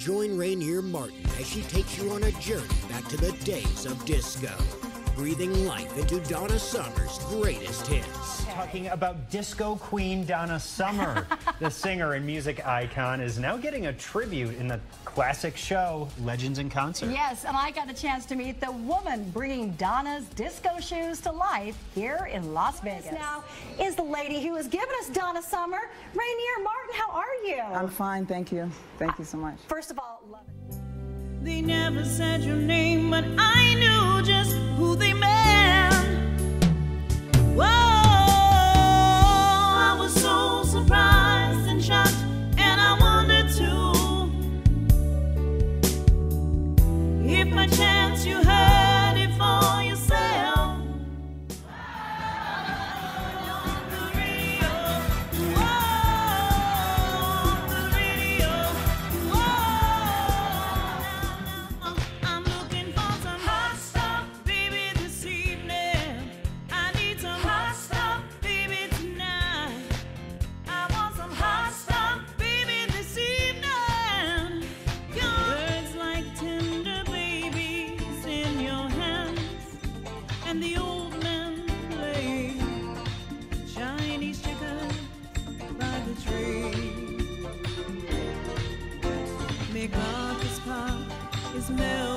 Join Rainere Martin as she takes you on a journey back to the days of disco, breathing life into Donna Summer's greatest hits. Talking about disco queen Donna Summer. the singer and music icon is now getting a tribute in the classic show Legends in Concert. Yes, and I got a chance to meet the woman bringing Donna's disco shoes to life here in Las Vegas. Now is the lady who has given us Donna Summer, Rainere Martin. How are you? I'm fine, thank you. Thank you so much. First of all, love it. They never said your name, but I knew just who they meant. Whoa, I was so surprised and shocked, and I wondered too if by chance you heard the old play Chinese checkers by the tree. Park is melting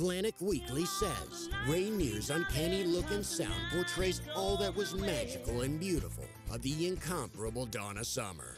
Atlantic Weekly says Rainere's uncanny look and sound portrays all that was magical and beautiful of the incomparable Donna Summer.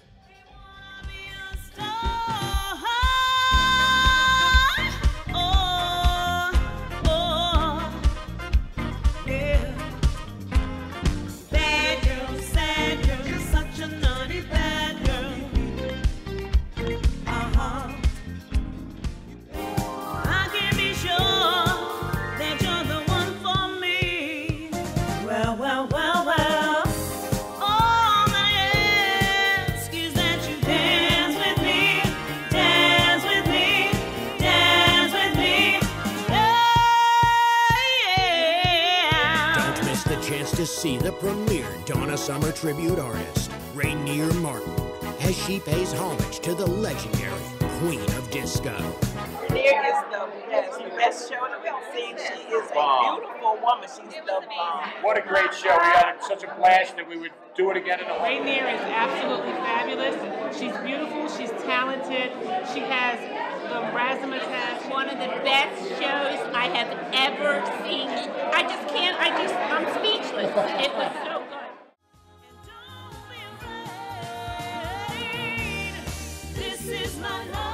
To see the premier Donna Summer tribute artist, Rainere Martin, as she pays homage to the legendary Queen of Disco. There is the best, the best show that we've seen. She is a beautiful woman. She's the bomb. What a great show. We had such a blast that we would do it again in a week. Rainere is absolutely fabulous. She's beautiful. She's talented. She has the razzmatazz. one of the best shows I have ever seen. I just can't, I just, I'm speechless. It was so la la.